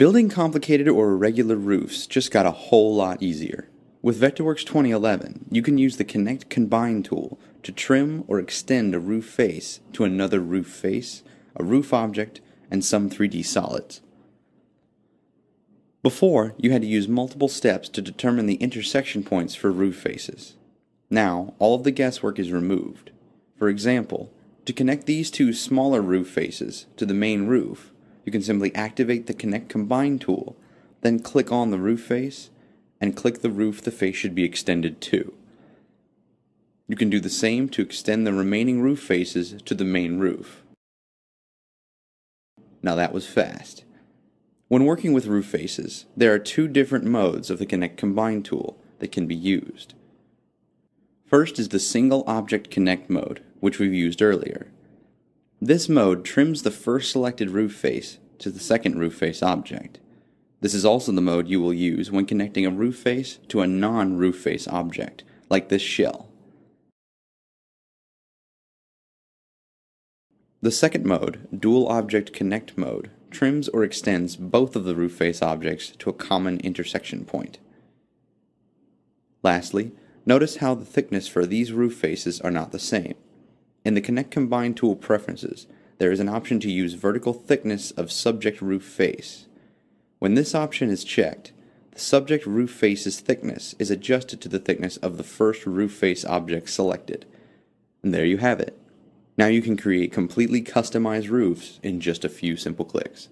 Building complicated or irregular roofs just got a whole lot easier. With Vectorworks 2011, you can use the Connect Combine tool to trim or extend a roof face to another roof face, a roof object, and some 3D solids. Before, you had to use multiple steps to determine the intersection points for roof faces. Now, all of the guesswork is removed. For example, to connect these two smaller roof faces to the main roof, you can simply activate the Connect Combine tool, then click on the roof face, and click the roof the face should be extended to. You can do the same to extend the remaining roof faces to the main roof. Now that was fast. When working with roof faces, there are two different modes of the Connect Combine tool that can be used. First is the Single Object Connect mode, which we've used earlier. This mode trims the first selected roof face to the second roof face object. This is also the mode you will use when connecting a roof face to a non-roof face object, like this shell. The second mode, Dual Object Connect mode, trims or extends both of the roof face objects to a common intersection point. Lastly, notice how the thickness for these roof faces are not the same. In the Connect Combine tool preferences, there is an option to use vertical thickness of subject roof face. When this option is checked, the subject roof face's thickness is adjusted to the thickness of the first roof face object selected. And there you have it. Now you can create completely customized roofs in just a few simple clicks.